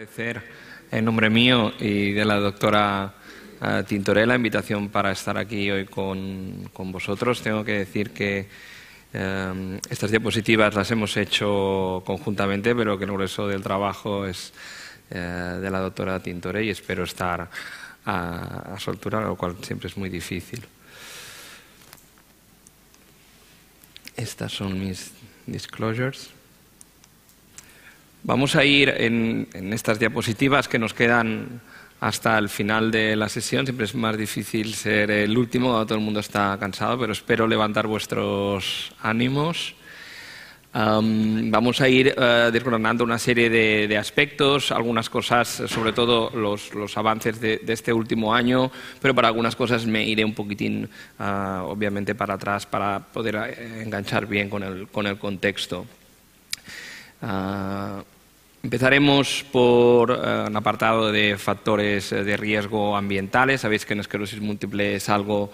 Agradecer en nombre mío y de la doctora uh, la invitación para estar aquí hoy con, con vosotros. Tengo que decir que um, estas diapositivas las hemos hecho conjuntamente, pero que el grueso del trabajo es uh, de la doctora Tintoré y espero estar a, a su altura, lo cual siempre es muy difícil. Estas son mis disclosures. Vamos a ir en, estas diapositivas que nos quedan hasta el final de la sesión. Siempre es más difícil ser el último, todo el mundo está cansado, pero espero levantar vuestros ánimos. Vamos a ir uh, desgranando una serie de, de, aspectos, algunas cosas, sobre todo los, avances de, este último año, pero para algunas cosas me iré un poquitín, uh, obviamente, para atrás para poder uh, enganchar bien con el, con el contexto. Uh, empezaremos por uh, un apartado de factores de riesgo ambientales. Sabéis que en esclerosis múltiple es algo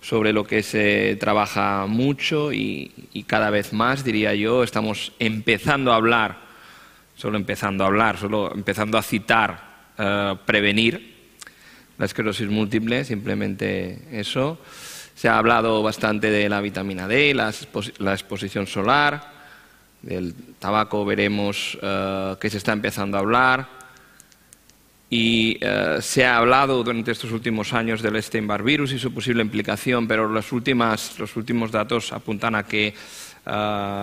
sobre lo que se trabaja mucho y, cada vez más, diría yo. Estamos empezando a hablar, solo empezando a hablar, solo empezando a citar, uh, prevenir la esclerosis múltiple, simplemente eso. Se ha hablado bastante de la vitamina D, la, la exposición solar del tabaco veremos uh, que se está empezando a hablar y uh, se ha hablado durante estos últimos años del Epstein-Barr virus y su posible implicación, pero las últimas, los últimos datos apuntan a que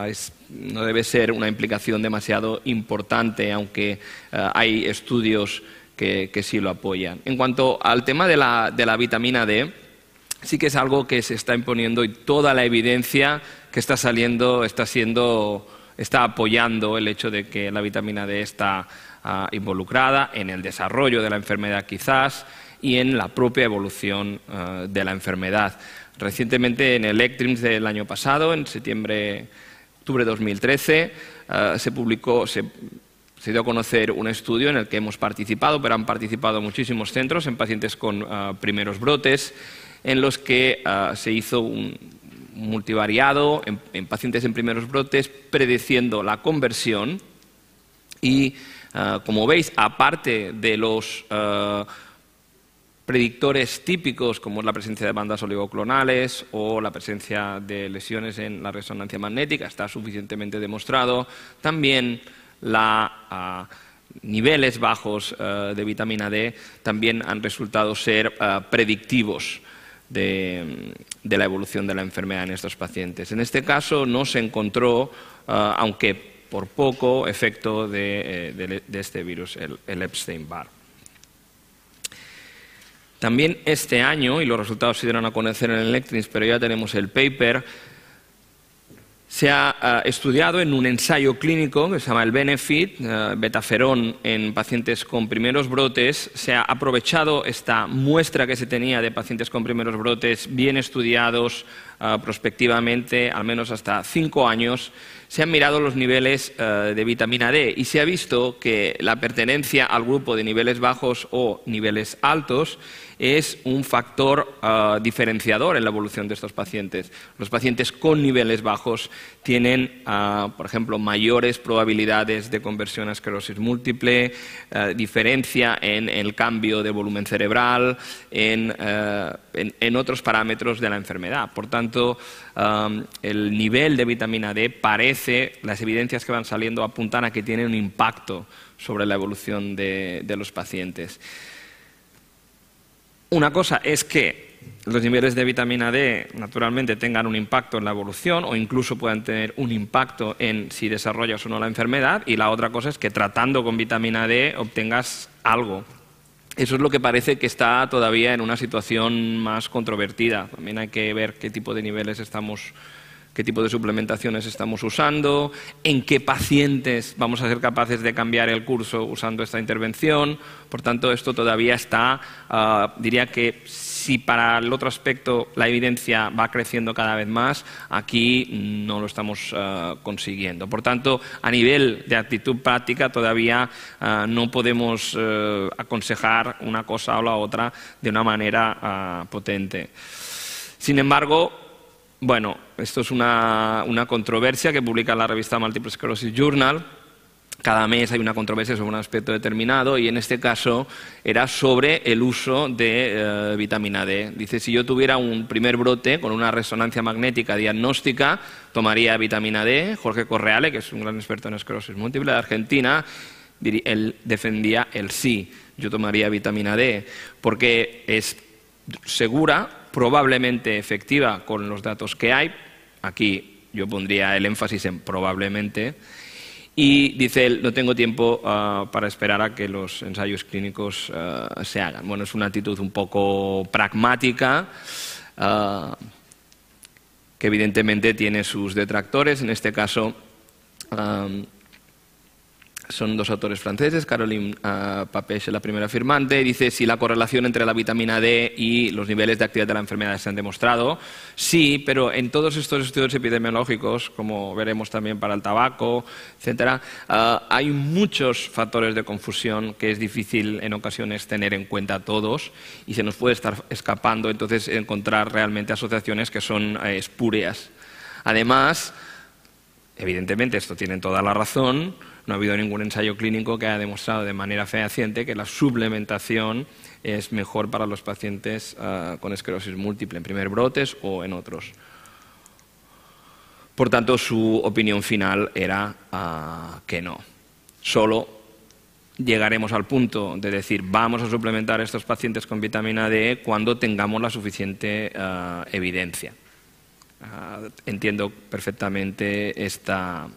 es, no debe ser una implicación demasiado importante, aunque hay estudios que, que, sí lo apoyan. En cuanto al tema de la, de la vitamina D, sí que es algo que se está imponiendo y toda la evidencia que está saliendo está siendo está apoyando el hecho de que la vitamina D está uh, involucrada en el desarrollo de la enfermedad quizás y en la propia evolución uh, de la enfermedad. Recientemente en el ECTRIMS del año pasado, en septiembre, octubre de 2013, uh, se publicó, se, se, dio a conocer un estudio en el que hemos participado, pero han participado muchísimos centros en pacientes con primeros brotes, en los que se hizo un, multivariado en, en, pacientes en primeros brotes, predeciendo la conversión. Y, uh, como veis, aparte de los uh, predictores típicos como es la presencia de bandas oligoclonales o la presencia de lesiones en la resonancia magnética, está suficientemente demostrado, también la uh, niveles bajos de vitamina D también han resultado ser predictivos de, la evolución de la enfermedad en estos pacientes. En este caso no se encontró, uh, aunque por poco, efecto de, eh, de este virus, el, el Epstein-Barr. También este año, y los resultados se dieron a conocer en el Electrins, pero ya tenemos el paper, se ha uh, estudiado en un ensayo clínico que se llama el Benefit, uh, betaferón en pacientes con primeros brotes. Se ha aprovechado esta muestra que se tenía de pacientes con primeros brotes bien estudiados uh, prospectivamente, al menos hasta cinco años. Se han mirado los niveles de vitamina D y se ha visto que la pertenencia al grupo de niveles bajos o niveles altos es un factor uh, diferenciador en la evolución de estos pacientes. Los pacientes con niveles bajos tienen, uh, por ejemplo, mayores probabilidades de conversión a esclerosis múltiple, uh, diferencia en el cambio de volumen cerebral, en, en, otros parámetros de la enfermedad. Por tanto, el nivel de vitamina D parece, las evidencias que van saliendo apuntan a que tiene un impacto sobre la evolución de, de los pacientes. Una cosa es que los niveles de vitamina D naturalmente tengan un impacto en la evolución o incluso puedan tener un impacto en si desarrollas o no la enfermedad y la otra cosa es que tratando con vitamina D obtengas algo. Eso es lo que parece que está todavía en una situación más controvertida. También hay que ver qué tipo de niveles estamos qué tipo de suplementaciones estamos usando, en qué pacientes vamos a ser capaces de cambiar el curso usando esta intervención. Por tanto, esto todavía está, uh, diría que si para el otro aspecto la evidencia va creciendo cada vez más, aquí no lo estamos uh, consiguiendo. Por tanto, a nivel de actitud práctica todavía uh, no podemos aconsejar una cosa o la otra de una manera potente. Sin embargo, bueno, esto es una, una, controversia que publica la revista Multiple Sclerosis Journal cada mes hay una controversia sobre un aspecto determinado y en este caso era sobre el uso de eh, vitamina D. Dice, si yo tuviera un primer brote con una resonancia magnética diagnóstica, tomaría vitamina D. Jorge Correale, que es un gran experto en esclerosis múltiple de Argentina, él defendía el sí, yo tomaría vitamina D, porque es segura, probablemente efectiva con los datos que hay. Aquí yo pondría el énfasis en probablemente y dice él, no tengo tiempo ah, para esperar a que los ensayos clínicos ah, se hagan. Bueno, es una actitud un poco pragmática, ah, que evidentemente tiene sus detractores. En este caso, son dos autores franceses, Caroline uh, la primera firmante, dice si la correlación entre la vitamina D y los niveles de actividad de la enfermedad se han demostrado. Sí, pero en todos estos estudios epidemiológicos, como veremos también para el tabaco, etcétera, ah, hay muchos factores de confusión que es difícil en ocasiones tener en cuenta todos y se nos puede estar escapando entonces encontrar realmente asociaciones que son eh, espúreas. Además, evidentemente esto tiene toda la razón, no ha habido ningún ensayo clínico que haya demostrado de manera fehaciente que la suplementación es mejor para los pacientes ah, con esclerosis múltiple, en primer brotes o en otros. Por tanto, su opinión final era ah, que no. Solo llegaremos al punto de decir vamos a suplementar a estos pacientes con vitamina D cuando tengamos la suficiente ah, evidencia. entiendo perfectamente esta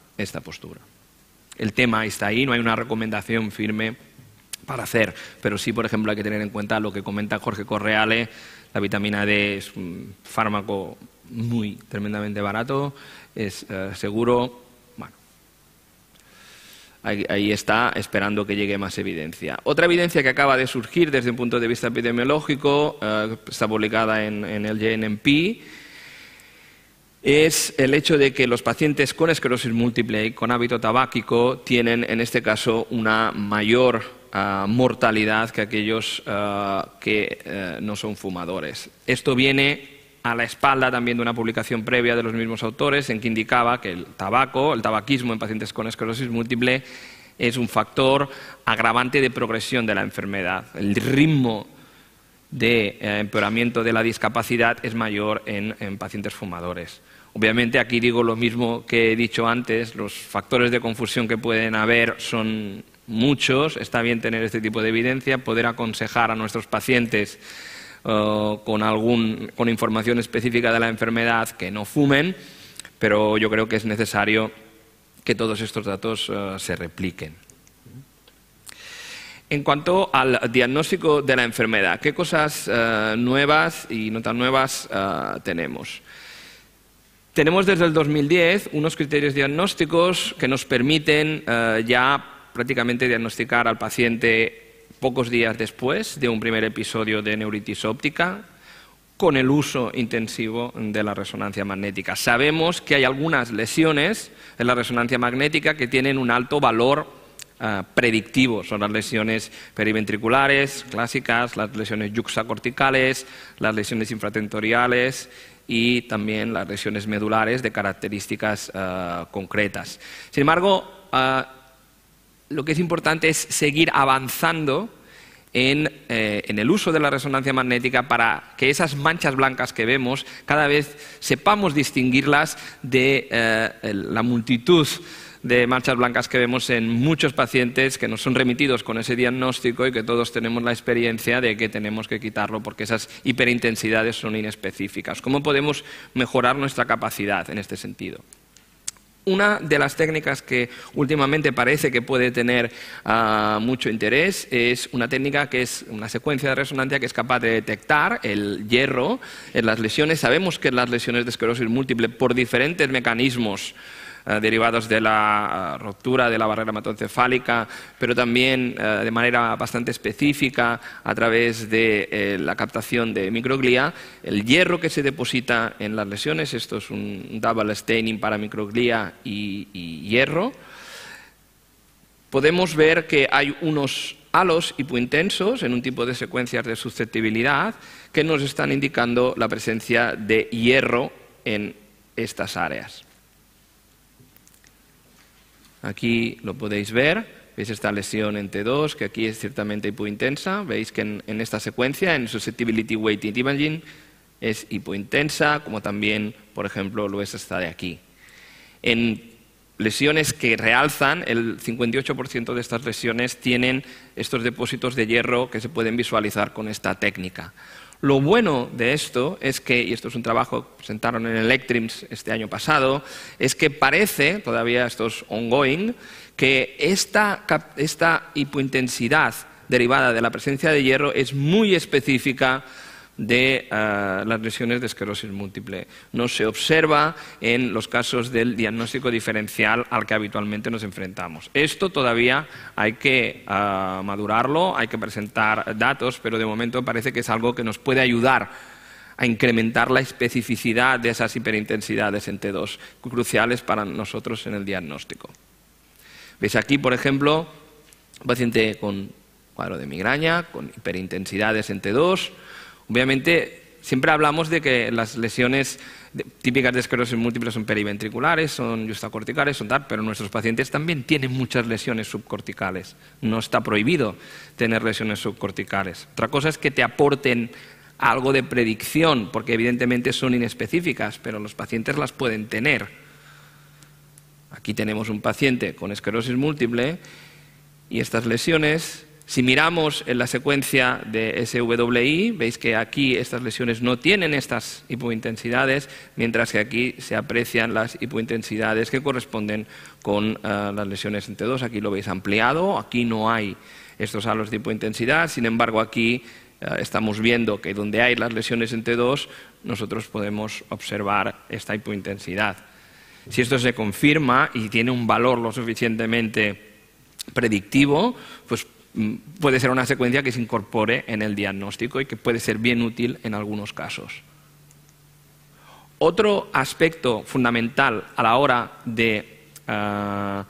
postura. El tema está ahí, no hay una recomendación firme para hacer, pero sí, por ejemplo, hay que tener en cuenta lo que comenta Jorge Correale, la vitamina D es un fármaco muy tremendamente barato, es eh, seguro, ahí, está, esperando que llegue más evidencia. Otra evidencia que acaba de surgir desde un punto de vista epidemiológico eh, está publicada en, en el JNMP, es el hecho de que los pacientes con esclerosis múltiple y con hábito tabáquico tienen, en este caso, una mayor ah, mortalidad que aquellos ah, que eh, no son fumadores. Esto viene a la espalda también de una publicación previa de los mismos autores en que indicaba que el tabaco, el tabaquismo en pacientes con esclerosis múltiple, es un factor agravante de progresión de la enfermedad. El ritmo de eh, empeoramiento de la discapacidad es mayor en pacientes fumadores. Obviamente aquí digo lo mismo que he dicho antes, los factores de confusión que pueden haber son muchos, está bien tener este tipo de evidencia, poder aconsejar a nuestros pacientes eh, con, información específica de la enfermedad que no fumen, pero yo creo que es necesario que todos estos datos eh, se repliquen. En cuanto al diagnóstico de la enfermedad, ¿qué cosas eh, nuevas y no tan nuevas tenemos? Tenemos desde el 2010 unos criterios diagnósticos que nos permiten eh, ya prácticamente diagnosticar al paciente pocos días después de un primer episodio de neuritis óptica con el uso intensivo de la resonancia magnética. Sabemos que hay algunas lesiones en la resonancia magnética que tienen un alto valor eh, predictivo. Son las lesiones periventriculares clásicas, las lesiones yuxacorticales, las lesiones infratentoriales y también las lesiones medulares de características eh, concretas. Sin embargo, eh, lo que es importante es seguir avanzando en, eh, en, el uso de la resonancia magnética para que esas manchas blancas que vemos cada vez sepamos distinguirlas de la multitud de manchas blancas que vemos en muchos pacientes que nos son remitidos con ese diagnóstico y que todos tenemos la experiencia de que tenemos que quitarlo porque esas hiperintensidades son inespecíficas. ¿Cómo podemos mejorar nuestra capacidad en este sentido? Una de las técnicas que últimamente parece que puede tener ah, mucho interés es una técnica que es una secuencia de resonancia que es capaz de detectar el hierro en las lesiones. Sabemos que en las lesiones de esclerosis múltiple, por diferentes mecanismos, eh, derivados de la eh, ruptura de la barrera hematoencefálica, pero también eh, de manera bastante específica a través de la captación de microglia. El hierro que se deposita en las lesiones, esto es un double staining para microglia y, y hierro, podemos ver que hay unos halos hipointensos en un tipo de secuencias de susceptibilidad que nos están indicando la presencia de hierro en estas áreas. Aquí lo podéis ver. Veis esta lesión en T2, que aquí es ciertamente hipointensa. Veis que en, esta secuencia, en Susceptibility Weighted Imaging, es hipointensa, como también, por ejemplo, lo es esta de aquí. En lesiones que realzan, el 58% de estas lesiones tienen estos depósitos de hierro que se pueden visualizar con esta técnica. Lo bueno de esto es que, y esto es un trabajo que presentaron en Electrims este año pasado, es que parece, todavía esto es ongoing, que esta, esta hipointensidad derivada de la presencia de hierro es muy específica de eh, las lesiones de esclerosis múltiple. No se observa en los casos del diagnóstico diferencial al que habitualmente nos enfrentamos. Esto todavía hay que eh, madurarlo, hay que presentar datos, pero de momento parece que es algo que nos puede ayudar a incrementar la especificidad de esas hiperintensidades en T2, cruciales para nosotros en el diagnóstico. Veis aquí, por ejemplo, un paciente con cuadro de migraña, con hiperintensidades en T2, Obviamente, siempre hablamos de que las lesiones típicas de esclerosis múltiple son periventriculares, son justacorticales, son tal, pero nuestros pacientes también tienen muchas lesiones subcorticales. No está prohibido tener lesiones subcorticales. Otra cosa es que te aporten algo de predicción, porque evidentemente son inespecíficas, pero los pacientes las pueden tener. Aquí tenemos un paciente con esclerosis múltiple y estas lesiones si miramos en la secuencia de SWI, veis que aquí estas lesiones no tienen estas hipointensidades, mientras que aquí se aprecian las hipointensidades que corresponden con eh, las lesiones en T2. Aquí lo veis ampliado, aquí no hay estos halos de hipointensidad, sin embargo aquí eh, estamos viendo que donde hay las lesiones en T2 nosotros podemos observar esta hipointensidad. Si esto se confirma y tiene un valor lo suficientemente predictivo, pues puede ser una secuencia que se incorpore en el diagnóstico y que puede ser bien útil en algunos casos. Otro aspecto fundamental a la hora de ah,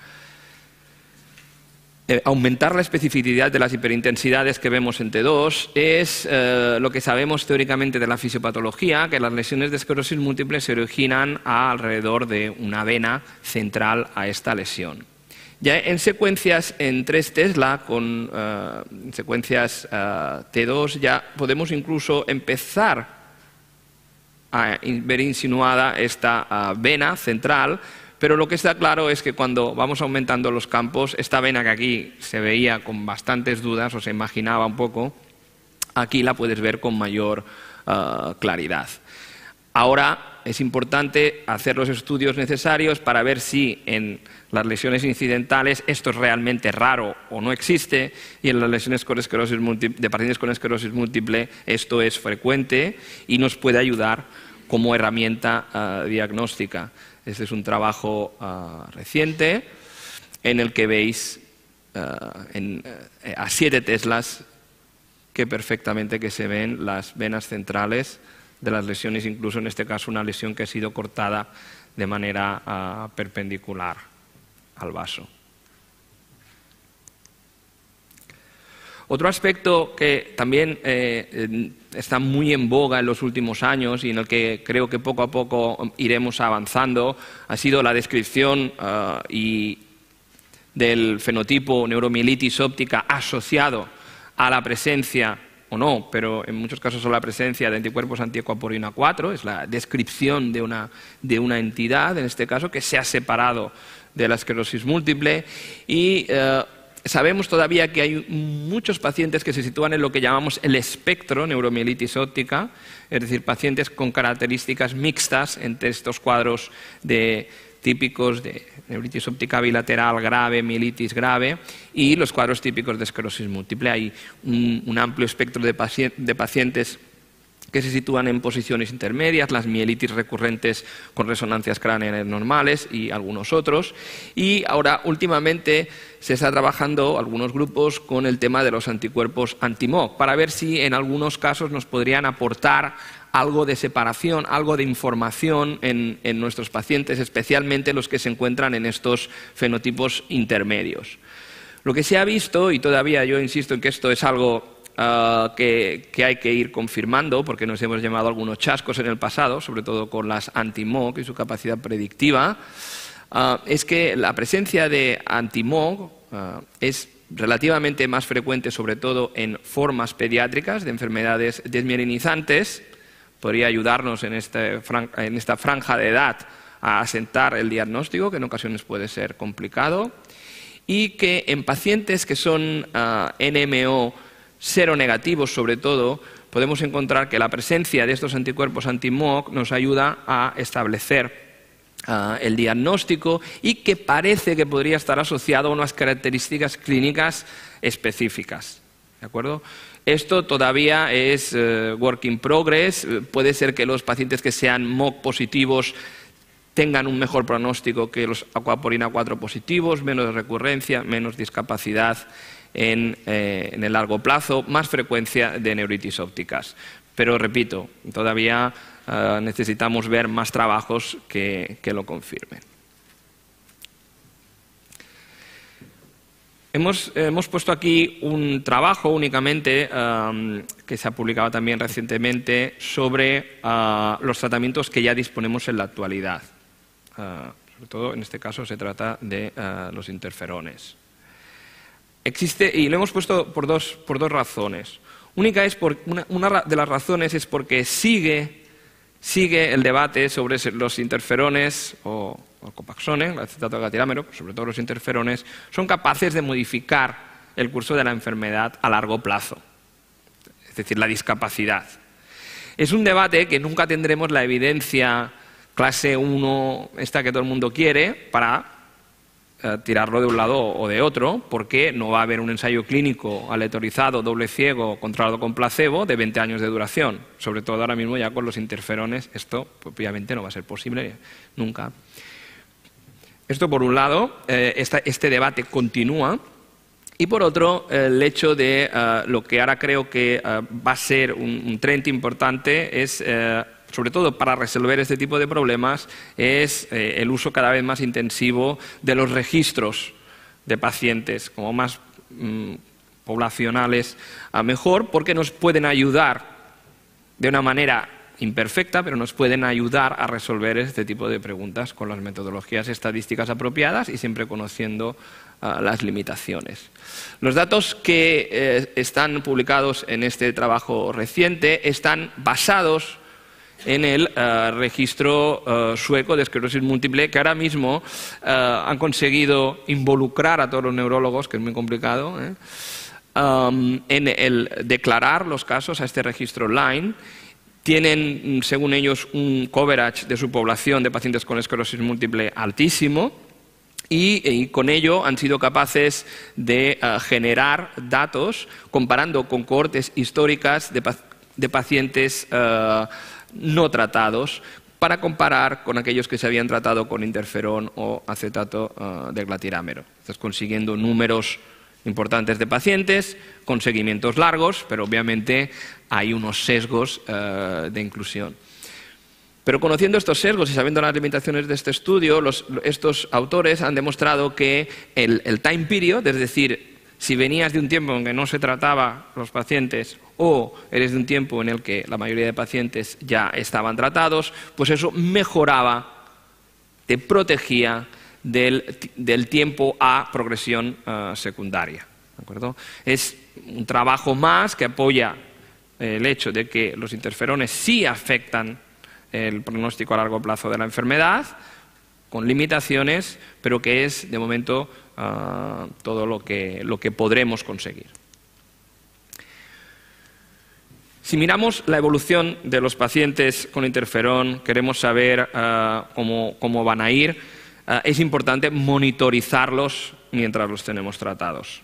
eh, aumentar la especificidad de las hiperintensidades que vemos en T2 es eh, lo que sabemos teóricamente de la fisiopatología, que las lesiones de esclerosis múltiple se originan alrededor de una vena central a esta lesión. Ya en secuencias en 3 Tesla, con eh, secuencias eh, T2, ya podemos incluso empezar a ver insinuada esta eh, vena central, pero lo que está claro es que cuando vamos aumentando los campos, esta vena que aquí se veía con bastantes dudas o se imaginaba un poco, aquí la puedes ver con mayor claridad. Ahora es importante hacer los estudios necesarios para ver si en las lesiones incidentales esto es realmente raro o no existe y en las lesiones con esclerosis de pacientes con esclerosis múltiple esto es frecuente y nos puede ayudar como herramienta ah, diagnóstica. Este es un trabajo ah, reciente en el que veis ah, eh, a siete teslas que perfectamente que se ven las venas centrales de las lesiones, incluso en este caso una lesión que ha sido cortada de manera perpendicular al vaso. Otro aspecto que también eh, está muy en boga en los últimos años y en el que creo que poco a poco iremos avanzando ha sido la descripción eh, del fenotipo neuromielitis óptica asociado a la presencia no, pero en muchos casos a la presencia de anticuerpos antiacuaporina 4, es la descripción de una, de una entidad, en este caso, que se ha separado de la esclerosis múltiple. Y eh, sabemos todavía que hay muchos pacientes que se sitúan en lo que llamamos el espectro neuromielitis óptica, es decir, pacientes con características mixtas entre estos cuadros típicos de neuritis óptica bilateral grave, mielitis grave y los cuadros típicos de esclerosis múltiple. Hay un, amplio espectro de pacientes que se sitúan en posiciones intermedias, las mielitis recurrentes con resonancias craneales normales y algunos otros. Y ahora, últimamente, se está trabajando algunos grupos con el tema de los anticuerpos anti-MOC para ver si en algunos casos nos podrían aportar algo de separación, algo de información en, en nuestros pacientes, especialmente los que se encuentran en estos fenotipos intermedios. Lo que se ha visto, y todavía yo insisto en que esto es algo Ah, que, hay que ir confirmando, porque nos hemos llamado algunos chascos en el pasado, sobre todo con las anti-MOC y su capacidad predictiva. ah, es que la presencia de antimog ah, es relativamente más frecuente, sobre todo en formas pediátricas de enfermedades desmielinizantes. Podría ayudarnos en, este en esta franja de edad a asentar el diagnóstico, que en ocasiones puede ser complicado, y que en pacientes que son ah, NMO seronegativos, sobre todo, podemos encontrar que la presencia de estos anticuerpos anti-MOC nos ayuda a establecer ah, el diagnóstico y que parece que podría estar asociado a unas características clínicas específicas. ¿De acuerdo? Esto todavía es eh, work in progress. Puede ser que los pacientes que sean MOC positivos tengan un mejor pronóstico que los acuaporina 4 positivos, menos recurrencia, menos discapacidad en, eh, el largo plazo, más frecuencia de neuritis ópticas. Pero repito, todavía eh, necesitamos ver más trabajos que, lo confirmen. Hemos, puesto aquí un trabajo únicamente eh, que se ha publicado también recientemente sobre los tratamientos que ya disponemos en la actualidad. Ah, sobre todo en este caso se trata de ah, los interferones. Existe, y lo hemos puesto por dos, razones. Única es una, de las razones es porque sigue, el debate sobre los interferones o, el copaxone, el acetato de sobre todo los interferones, son capaces de modificar el curso de la enfermedad a largo plazo, es decir, la discapacidad. Es un debate que nunca tendremos la evidencia clase 1, esta que todo el mundo quiere, para eh, tirarlo de un lado o de otro, porque no va a haber un ensayo clínico aleatorizado, doble ciego, controlado con placebo, de 20 años de duración. Sobre todo ahora mismo ya con los interferones, esto obviamente no va a ser posible nunca. Esto por un lado, eh, este debate continúa. Y por otro, el hecho de eh, lo que ahora creo que va a ser un trend importante es sobre todo para resolver este tipo de problemas, es eh, el uso cada vez más intensivo de los registros de pacientes, como más mm, poblacionales, a mejor, porque nos pueden ayudar de una manera imperfecta, pero nos pueden ayudar a resolver este tipo de preguntas con las metodologías estadísticas apropiadas y siempre conociendo ah, las limitaciones. Los datos que eh, están publicados en este trabajo reciente están basados en el eh, registro eh, sueco de esclerosis múltiple, que ahora mismo eh, han conseguido involucrar a todos los neurólogos, que es muy complicado, um, en el declarar los casos a este registro online. Tienen, según ellos, un coverage de su población de pacientes con esclerosis múltiple altísimo. Y, con ello han sido capaces de generar datos comparando con cohortes históricas de, pacientes no tratados para comparar con aquellos que se habían tratado con interferón o acetato eh, de glatirámero. Estás consiguiendo números importantes de pacientes con seguimientos largos, pero obviamente hay unos sesgos eh, de inclusión. Pero conociendo estos sesgos y sabiendo las limitaciones de este estudio, estos autores han demostrado que el time period, es decir, si venías de un tiempo en que no se trataba los pacientes o eres de un tiempo en el que la mayoría de pacientes ya estaban tratados, pues eso mejoraba, te protegía del, tiempo a progresión eh, secundaria. Es un trabajo más que apoya el hecho de que los interferones sí afectan el pronóstico a largo plazo de la enfermedad, con limitaciones, pero que es de momento eh, todo lo que podremos conseguir. Si miramos la evolución de los pacientes con interferón, queremos saber eh, cómo, van a ir, eh, es importante monitorizarlos mientras los tenemos tratados.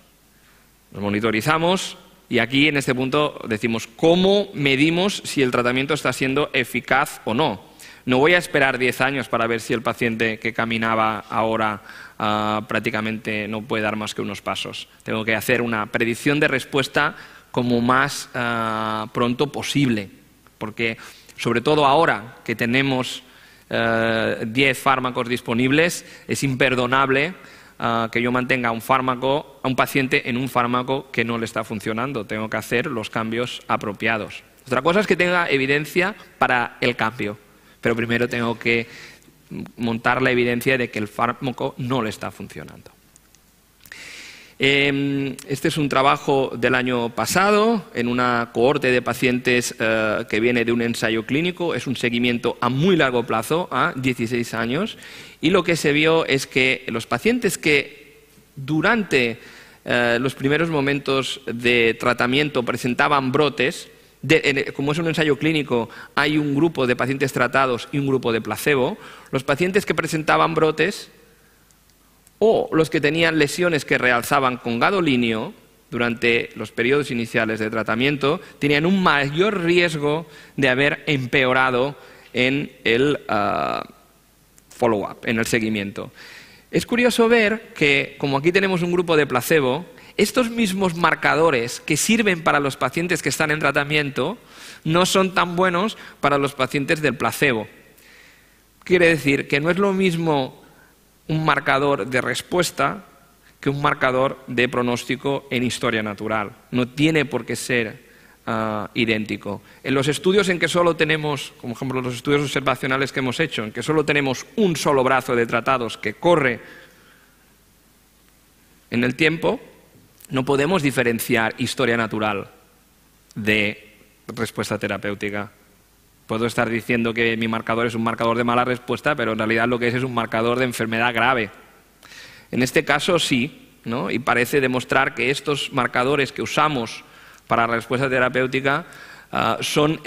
Los monitorizamos y aquí en este punto decimos cómo medimos si el tratamiento está siendo eficaz o no. No voy a esperar 10 años para ver si el paciente que caminaba ahora eh, prácticamente no puede dar más que unos pasos. Tengo que hacer una predicción de respuesta como más ah, pronto posible, porque sobre todo ahora que tenemos 10 ah, fármacos disponibles, es imperdonable ah, que yo mantenga un fármaco, a un paciente en un fármaco que no le está funcionando. Tengo que hacer los cambios apropiados. Otra cosa es que tenga evidencia para el cambio, pero primero tengo que montar la evidencia de que el fármaco no le está funcionando. Em, este es un trabajo del año pasado en una cohorte de pacientes eh, que viene de un ensayo clínico. Es un seguimiento a muy largo plazo, a 16 años. Y lo que se vio es que los pacientes que durante eh, los primeros momentos de tratamiento presentaban brotes, como es un ensayo clínico, hay un grupo de pacientes tratados y un grupo de placebo. Los pacientes que presentaban brotes o los que tenían lesiones que realzaban con gadolinio durante los periodos iniciales de tratamiento tenían un mayor riesgo de haber empeorado en el ah, follow-up, en el seguimiento. Es curioso ver que, como aquí tenemos un grupo de placebo, estos mismos marcadores que sirven para los pacientes que están en tratamiento no son tan buenos para los pacientes del placebo. Quiere decir que no es lo mismo un marcador de respuesta que un marcador de pronóstico en historia natural. No tiene por qué ser ah, idéntico. En los estudios en que solo tenemos, como ejemplo los estudios observacionales que hemos hecho, en que solo tenemos un solo brazo de tratados que corre en el tiempo, no podemos diferenciar historia natural de respuesta terapéutica. Puedo estar diciendo que mi marcador es un marcador de mala respuesta, pero en realidad lo que es es un marcador de enfermedad grave. En este caso sí, ¿no? y parece demostrar que estos marcadores que usamos para la respuesta terapéutica ah, son,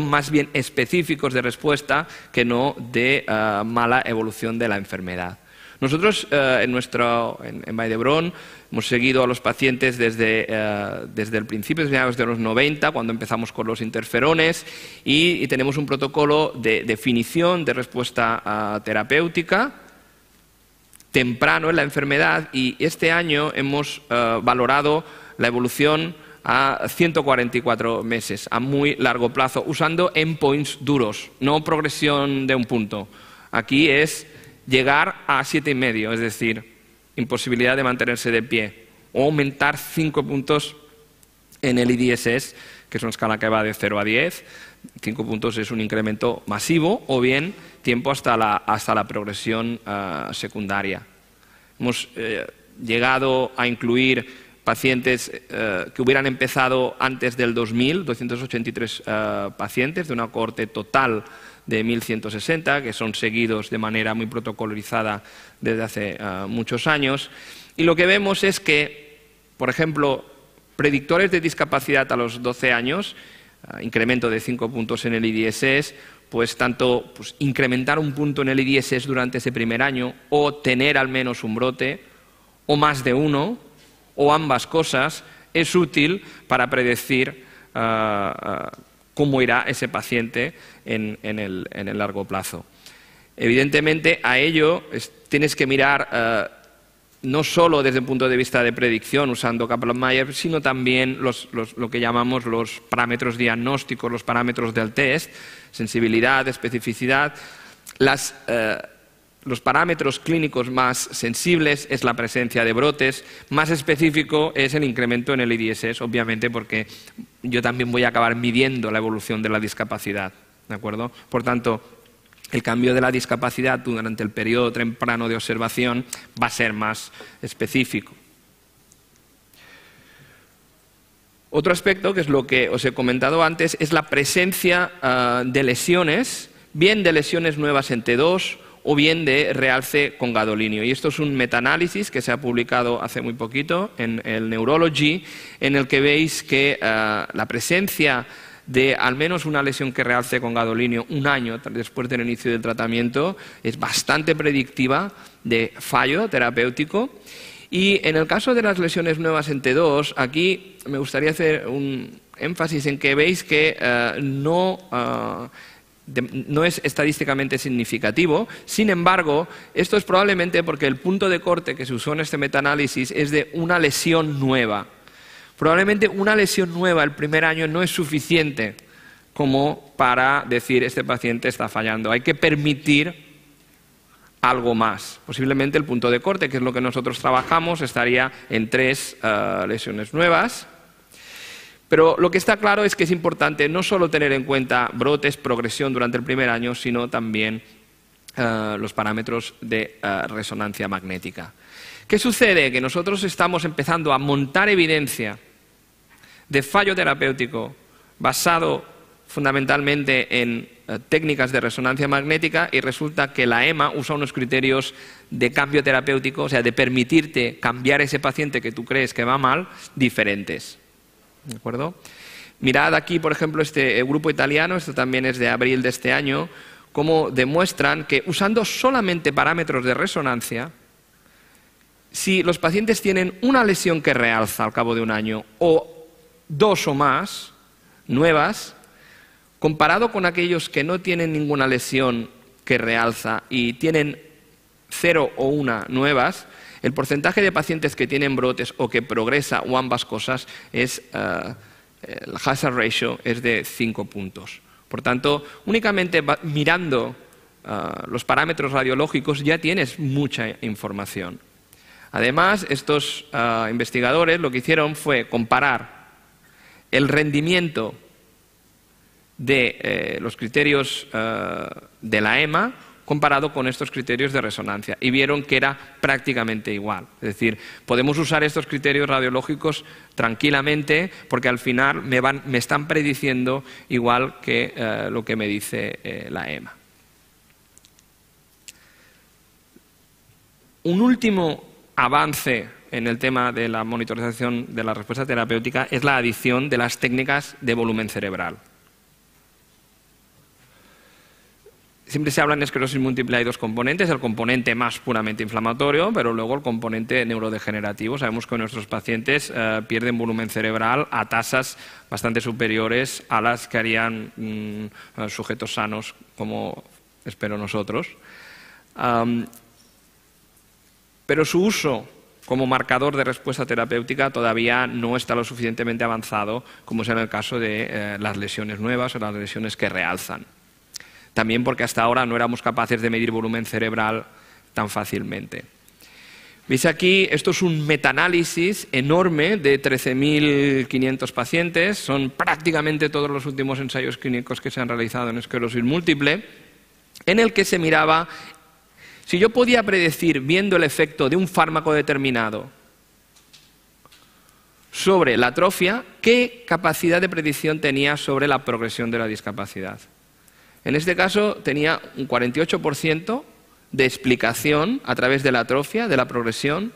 más bien específicos de respuesta que no de ah, mala evolución de la enfermedad. Nosotros eh, en, nuestro, en, hemos seguido a los pacientes desde, eh, el principio, desde los 90, cuando empezamos con los interferones, y, tenemos un protocolo de definición de respuesta ah, terapéutica temprano en la enfermedad y este año hemos eh, valorado la evolución a 144 meses, a muy largo plazo, usando endpoints duros, no progresión de un punto. Aquí es llegar a siete y medio, es decir, imposibilidad de mantenerse de pie, o aumentar cinco puntos en el IDSS, que es una escala que va de 0 a 10. Cinco puntos es un incremento masivo, o bien tiempo hasta la, progresión ah, secundaria. Hemos eh, llegado a incluir pacientes eh, que hubieran empezado antes del 2000, 283 uh, pacientes de una cohorte total de 1160, que son seguidos de manera muy protocolarizada desde hace ah, muchos años. Y lo que vemos es que, por ejemplo, predictores de discapacidad a los 12 años, ah, incremento de 5 puntos en el IDSS, pues tanto pues, incrementar un punto en el IDSS durante ese primer año o tener al menos un brote o más de uno o ambas cosas es útil para predecir uh, cómo irá ese paciente en, el, largo plazo. Evidentemente, a ello tienes que mirar eh, no solo desde el punto de vista de predicción usando Kaplan-Meier, sino también lo que llamamos los parámetros diagnósticos, los parámetros del test, sensibilidad, especificidad. Las, eh, los parámetros clínicos más sensibles es la presencia de brotes, más específico es el incremento en el IDSS, obviamente porque yo también voy a acabar midiendo la evolución de la discapacidad. ¿de acuerdo? Por tanto, el cambio de la discapacidad durante el periodo temprano de observación va a ser más específico. Otro aspecto, que es lo que os he comentado antes, es la presencia ah, de lesiones, bien de lesiones nuevas en T2 o bien de realce con gadolinio. Y esto es un metaanálisis que se ha publicado hace muy poquito en el Neurology, en el que veis que eh, la presencia de al menos una lesión que realce con gadolinio un año después del inicio del tratamiento es bastante predictiva de fallo terapéutico. Y en el caso de las lesiones nuevas en T2, aquí me gustaría hacer un énfasis en que veis que eh, no no es estadísticamente significativo. Sin embargo, esto es probablemente porque el punto de corte que se usó en este metaanálisis es de una lesión nueva. Probablemente una lesión nueva el primer año no es suficiente como para decir este paciente está fallando. Hay que permitir algo más. Posiblemente el punto de corte, que es lo que nosotros trabajamos, estaría en tres eh, lesiones nuevas pero lo que está claro es que es importante no solo tener en cuenta brotes, progresión durante el primer año, sino también eh, los parámetros de eh, resonancia magnética. ¿Qué sucede? Que nosotros estamos empezando a montar evidencia de fallo terapéutico basado fundamentalmente en eh, técnicas de resonancia magnética y resulta que la EMA usa unos criterios de cambio terapéutico, o sea, de permitirte cambiar ese paciente que tú crees que va mal, diferentes. ¿De acuerdo? Mirad aquí, por ejemplo, este grupo italiano, esto también es de abril de este año, cómo demuestran que usando solamente parámetros de resonancia, si los pacientes tienen una lesión que realza al cabo de un año o dos o más nuevas, comparado con aquellos que no tienen ninguna lesión que realza y tienen cero o una nuevas, el porcentaje de pacientes que tienen brotes o que progresa o ambas cosas es, eh, el hazard ratio es de cinco puntos. Por tanto, únicamente mirando eh, los parámetros radiológicos ya tienes mucha información. Además, estos ah, investigadores lo que hicieron fue comparar el rendimiento de eh, los criterios de la EMA comparado con estos criterios de resonancia y vieron que era prácticamente igual. Es decir, podemos usar estos criterios radiológicos tranquilamente porque al final me, están prediciendo igual que eh, lo que me dice eh, la EMA. Un último avance en el tema de la monitorización de la respuesta terapéutica es la adición de las técnicas de volumen cerebral. Siempre se habla en esclerosis múltiple hay dos componentes, el componente más puramente inflamatorio, pero luego el componente neurodegenerativo. Sabemos que nuestros pacientes eh, pierden volumen cerebral a tasas bastante superiores a las que harían mm, sujetos sanos, como espero nosotros pero su uso como marcador de respuesta terapéutica todavía no está lo suficientemente avanzado como es en el caso de eh, las lesiones nuevas o las lesiones que realzan. También porque hasta ahora no éramos capaces de medir volumen cerebral tan fácilmente. Veis aquí, esto es un metaanálisis enorme de 13.500 pacientes, son prácticamente todos los últimos ensayos clínicos que se han realizado en esclerosis múltiple, en el que se miraba si yo podía predecir, viendo el efecto de un fármaco determinado sobre la atrofia, qué capacidad de predicción tenía sobre la progresión de la discapacidad. En este caso tenía un 48% de explicación a través de la atrofia, de la progresión.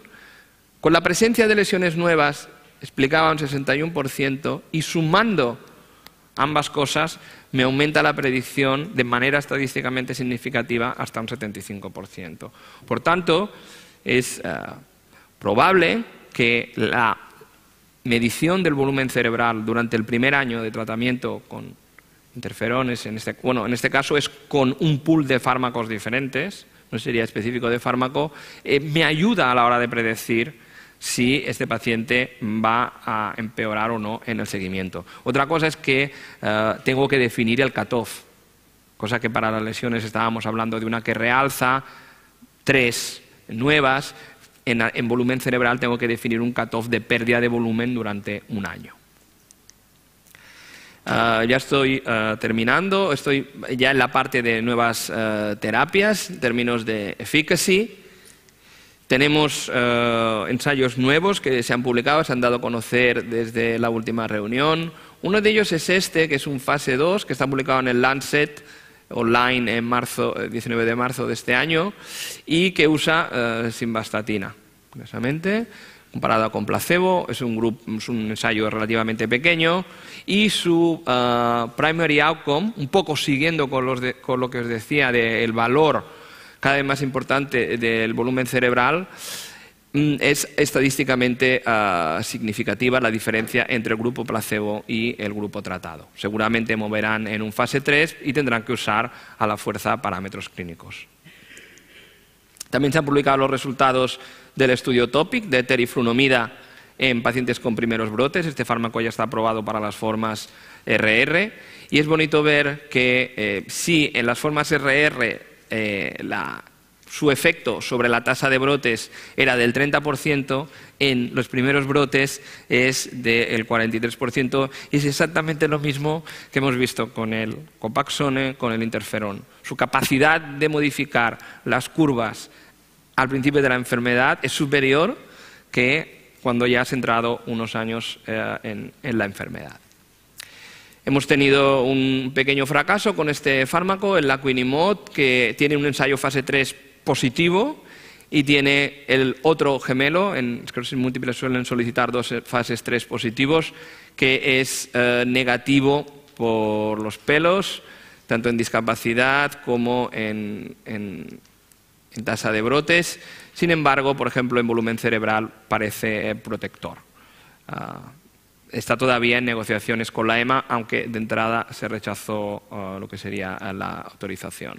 Con la presencia de lesiones nuevas explicaba un 61% y sumando ambas cosas me aumenta la predicción de manera estadísticamente significativa hasta un 75%. Por tanto, es eh, probable que la medición del volumen cerebral durante el primer año de tratamiento con interferones, en este, bueno, en este caso es con un pool de fármacos diferentes, no sería específico de fármaco, eh, me ayuda a la hora de predecir si este paciente va a empeorar o no en el seguimiento. Otra cosa es que eh, tengo que definir el cutoff, cosa que para las lesiones estábamos hablando de una que realza tres nuevas, en, volumen cerebral tengo que definir un cutoff de pérdida de volumen durante un año. Eh, ya estoy eh, terminando, estoy ya en la parte de nuevas terapias, en términos de efficacy. Tenemos ensayos nuevos que se han publicado, se han dado a conocer desde la última reunión. Uno de ellos es este, que es un fase 2, que está publicado en el Lancet online en marzo, 19 eh, de marzo de este año y que usa simvastatina, precisamente, comparado con placebo. Es un, grupo, es un ensayo relativamente pequeño y su primary outcome, un poco siguiendo con, con lo que os decía del valor cada vez más importante del volumen cerebral, mm, es estadísticamente ah, significativa la diferencia entre el grupo placebo y el grupo tratado. Seguramente moverán en un fase 3 y tendrán que usar a la fuerza parámetros clínicos. También se han publicado los resultados del estudio TOPIC de teriflunomida en pacientes con primeros brotes. Este fármaco ya está aprobado para las formas RR y es bonito ver que eh, si en las formas RR eh, su efecto sobre la tasa de brotes era del 30%, en los primeros brotes es del 43% y es exactamente lo mismo que hemos visto con el Copaxone, con el interferón. Su capacidad de modificar las curvas al principio de la enfermedad es superior que cuando ya has entrado unos años eh, en, la enfermedad. Hemos tenido un pequeño fracaso con este fármaco, el Laquinimod, que tiene un ensayo fase 3 positivo y tiene el otro gemelo, en esclerosis múltiple suelen solicitar dos fases 3 positivos, que es eh, negativo por los pelos, tanto en discapacidad como en en tasa de brotes. Sin embargo, por ejemplo, en volumen cerebral parece protector. Ah, está todavía en negociaciones con la EMA, aunque de entrada se rechazó ah, lo que sería la autorización.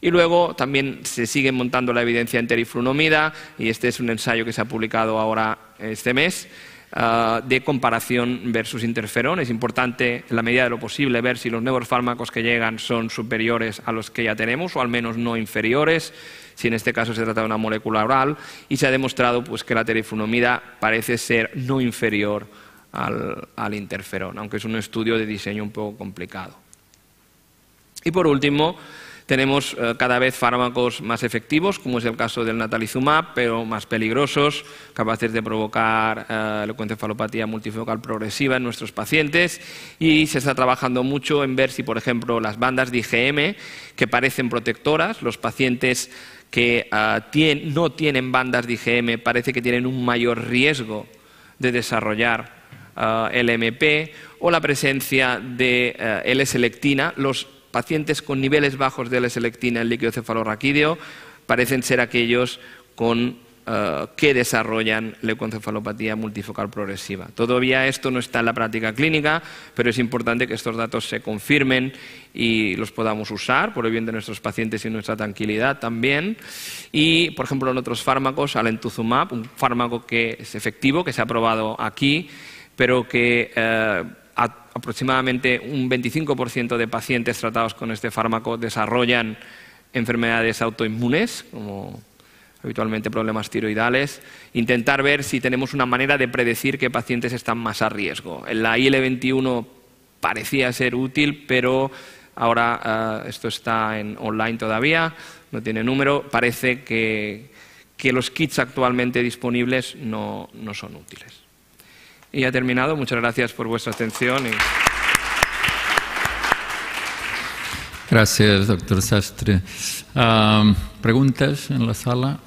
Y luego también se sigue montando la evidencia en teriflunomida, y este es un ensayo que se ha publicado ahora este mes, Ah, de comparación versus interferón. Es importante, en la medida de lo posible, ver si los nuevos fármacos que llegan son superiores a los que ya tenemos o al menos no inferiores, si en este caso se trata de una molécula oral, y se ha demostrado pues, que la teriflunomida parece ser no inferior al, al interferón, aunque es un estudio de diseño un poco complicado. Y por último, tenemos eh, cada vez fármacos más efectivos, como es el caso del natalizumab, pero más peligrosos, capaces de provocar eh, leucoencefalopatía multifocal progresiva en nuestros pacientes. Y se está trabajando mucho en ver si, por ejemplo, las bandas de IgM, que parecen protectoras, los pacientes que eh, no tienen bandas de IgM parece que tienen un mayor riesgo de desarrollar LMP o la presencia de L-selectina, los pacientes con niveles bajos de L-selectina en líquido cefalorraquídeo parecen ser aquellos con, eh, que desarrollan leucoencefalopatía multifocal progresiva. Todavía esto no está en la práctica clínica, pero es importante que estos datos se confirmen y los podamos usar por el bien de nuestros pacientes y nuestra tranquilidad también. Y, por ejemplo, en otros fármacos, alentuzumab, un fármaco que es efectivo, que se ha probado aquí, pero que eh, aproximadamente un 25% de pacientes tratados con este fármaco desarrollan enfermedades autoinmunes, como habitualmente problemas tiroidales, intentar ver si tenemos una manera de predecir qué pacientes están más a riesgo. La IL-21 parecía ser útil, pero ahora eh, esto está en online todavía, no tiene número, parece que, los kits actualmente disponibles no son útiles. Y ha terminado. Muchas gracias por vuestra atención. Gracias, doctor Sastre. ¿Preguntas en la sala?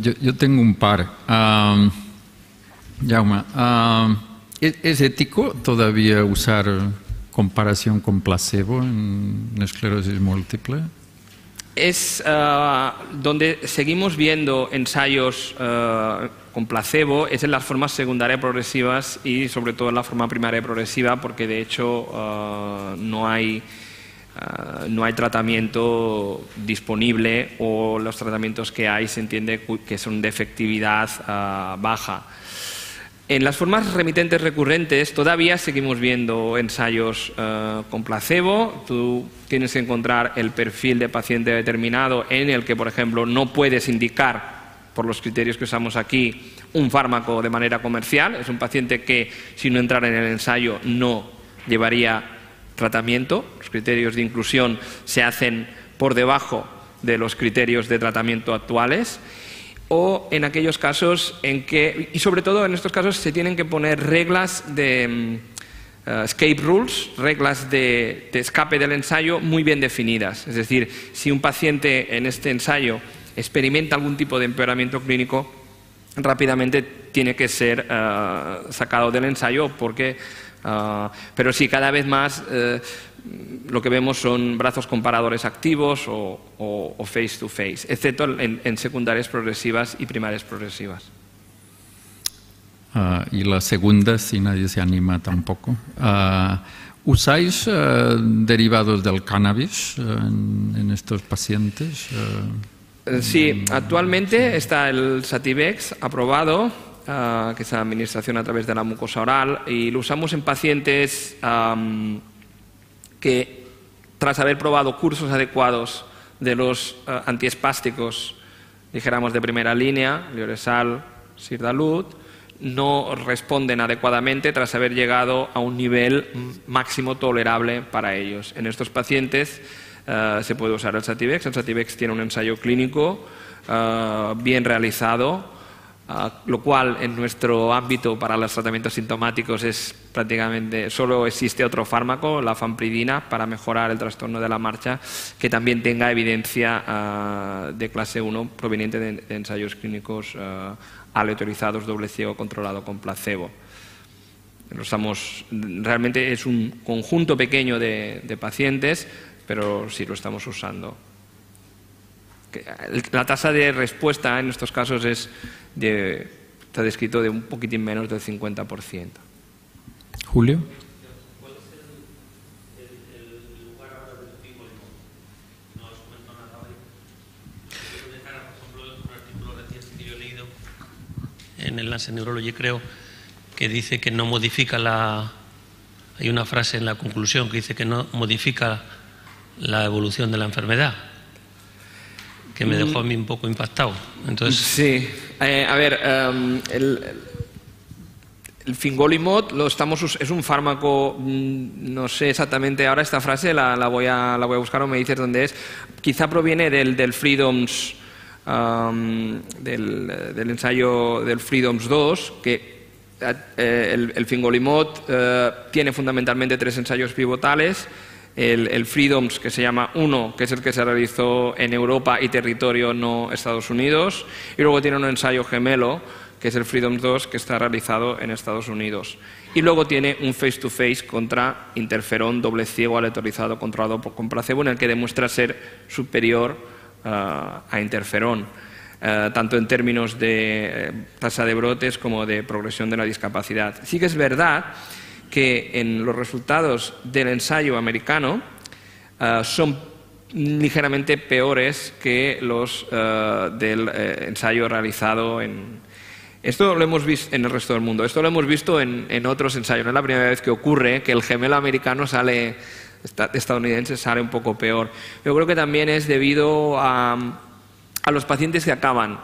Yo, tengo un par. Um, ¿es, ético todavía usar comparación con placebo en esclerosis múltiple? es ah, donde seguimos viendo ensayos ah, con placebo, es en las formas secundarias progresivas y sobre todo en la forma primaria progresiva, porque de hecho ah, no, hay, no hay tratamiento disponible o los tratamientos que hay se entiende que son de efectividad baja. En las formas remitentes recurrentes todavía seguimos viendo ensayos eh, con placebo. Tú tienes que encontrar el perfil de paciente determinado en el que, por ejemplo, no puedes indicar, por los criterios que usamos aquí, un fármaco de manera comercial. Es un paciente que, si no entrara en el ensayo, no llevaría tratamiento. Los criterios de inclusión se hacen por debajo de los criterios de tratamiento actuales o en aquellos casos en que, y sobre todo en estos casos, se tienen que poner reglas de mm, eh, escape rules, reglas de, escape del ensayo muy bien definidas. Es decir, si un paciente en este ensayo experimenta algún tipo de empeoramiento clínico, rápidamente tiene que ser eh, sacado del ensayo porque eh, pero sí, cada vez más lo que vemos son brazos comparadores activos o, face to face, excepto en, secundarias progresivas y primarias progresivas. Ah, y la segunda, si nadie se anima tampoco. Ah, ¿Usáis ah, derivados del cannabis en, estos pacientes? Eh, sí, actualmente está el Sativex aprobado, que es la administración a través de la mucosa oral, y lo usamos en pacientes que tras haber probado cursos adecuados de los eh, antiespásticos, dijéramos, de primera línea, Lioresal, Sirdalut, no responden adecuadamente tras haber llegado a un nivel máximo tolerable para ellos. En estos pacientes eh, se puede usar el Sativex. El Sativex tiene un ensayo clínico bien realizado, eh, lo cual en nuestro ámbito para los tratamientos sintomáticos es prácticamente solo existe otro fármaco, la fampridina, para mejorar el trastorno de la marcha, que también tenga evidencia de clase 1 proveniente de, ensayos clínicos aleatorizados doble ciego controlado con placebo. realmente es un conjunto pequeño de, pacientes, pero sí lo estamos usando. La tasa de respuesta en estos casos es de, está descrito de un poquitín menos del 50%. Julio. en el Lancet Neurology, creo, que dice que no modifica la. Hay una frase en la conclusión que dice que no modifica la evolución de la enfermedad, que me dejó a mí un poco impactado. Entonces... Sí, eh, a ver, em, el, el fingolimod lo estamos, es un fármaco, mm, no sé exactamente ahora esta frase, la, la, voy, a, la voy a buscar o me dices dónde es. Quizá proviene del, del Freedoms del, ensayo del Freedoms 2, que eh, el, el, fingolimod eh, tiene fundamentalmente tres ensayos pivotales. El, Freedoms, que se llama 1, que es el que se realizó en Europa y territorio no Estados Unidos, y luego tiene un ensayo gemelo, que es el Freedoms 2, que está realizado en Estados Unidos. Y luego tiene un face-to-face contra interferón doble ciego aleatorizado controlado con placebo, en el que demuestra ser superior a interferón, eh, tanto en términos de eh, tasa de brotes como de progresión de la discapacidad. Sí que es verdad que en los resultados del ensayo americano eh, son ligeramente peores que los del ensayo realizado en, esto lo hemos visto en el resto del mundo. Esto lo hemos visto en, en, otros ensayos. No es la primera vez que ocurre que el gemelo americano sale estadounidense sale un poco peor. Yo creo que también es debido a, a los pacientes que acaban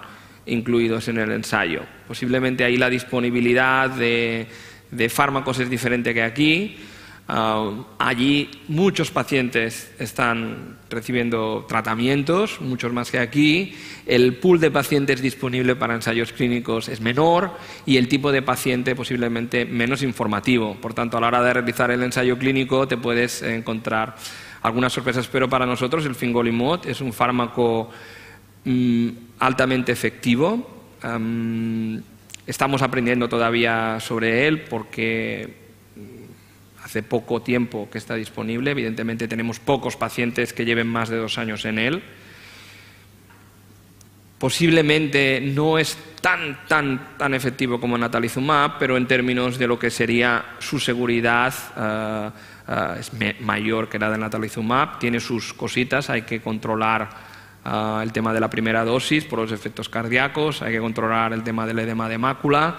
incluidos en el ensayo. Posiblemente ahí la disponibilidad de, de fármacos es diferente que aquí Ah, allí muchos pacientes están recibiendo tratamientos, muchos más que aquí. El pool de pacientes disponible para ensayos clínicos es menor y el tipo de paciente posiblemente menos informativo. Por tanto, a la hora de realizar el ensayo clínico te puedes encontrar algunas sorpresas, pero para nosotros el fingolimod es un fármaco mm, altamente efectivo. Estamos aprendiendo todavía sobre él porque hace poco tiempo que está disponible. Evidentemente tenemos pocos pacientes que lleven más de dos años en él. Posiblemente no es tan, tan, tan efectivo como natalizumab, pero en términos de lo que sería su seguridad eh, es mayor que la de natalizumab. Tiene sus cositas, hay que controlar eh, el tema de la primera dosis por los efectos cardíacos, hay que controlar el tema del edema de mácula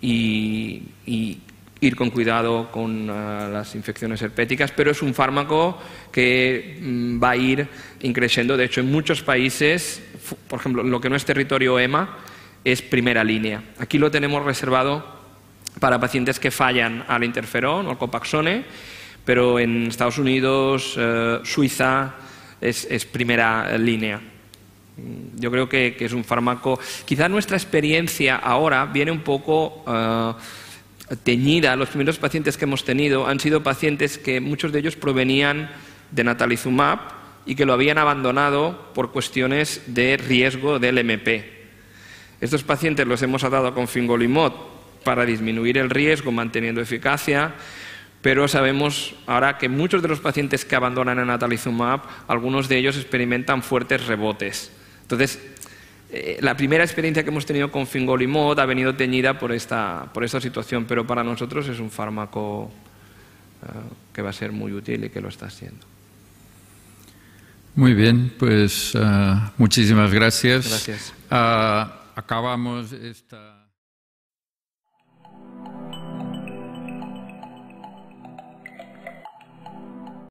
y, ir con cuidado con uh, las infecciones herpéticas, pero es un fármaco que mm, va a ir increciendo. De hecho, en muchos países, por ejemplo, lo que no es territorio EMA, es primera línea. Aquí lo tenemos reservado para pacientes que fallan al interferón o al copaxone, pero en Estados Unidos, uh, Suiza, es, primera línea. Mm, yo creo que, es un fármaco. Quizá nuestra experiencia ahora viene un poco. Uh, teñida, los primeros pacientes que hemos tenido han sido pacientes que muchos de ellos provenían de natalizumab y que lo habían abandonado por cuestiones de riesgo del MP. Estos pacientes los hemos atado con fingolimod para disminuir el riesgo manteniendo eficacia, pero sabemos ahora que muchos de los pacientes que abandonan el natalizumab, algunos de ellos experimentan fuertes rebotes. Entonces, eh, la primera experiencia que hemos tenido con fingolimod ha venido teñida por esta, por esta situación, pero para nosotros es un fármaco eh, que va a ser muy útil y que lo está haciendo. Muy bien, pues uh, muchísimas gracias. Gracias. Uh, acabamos esta.